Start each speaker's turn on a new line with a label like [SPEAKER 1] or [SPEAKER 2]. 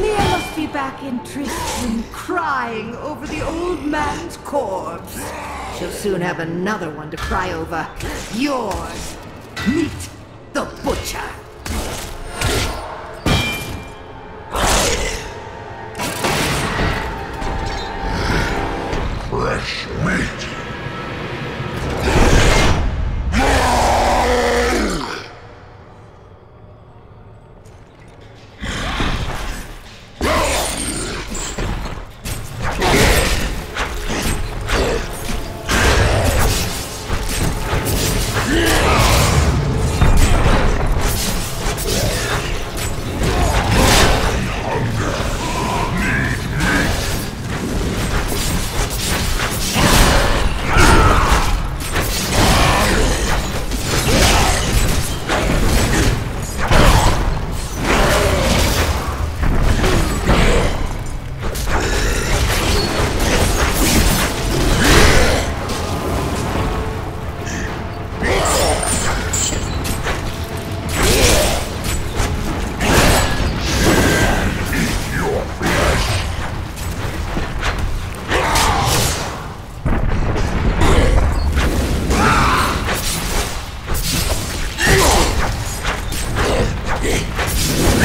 [SPEAKER 1] Leah must be back in Tristram, crying over the old man's corpse. She'll soon have another one to cry over. Yours. Meet the Butcher. Fresh meat. フッ。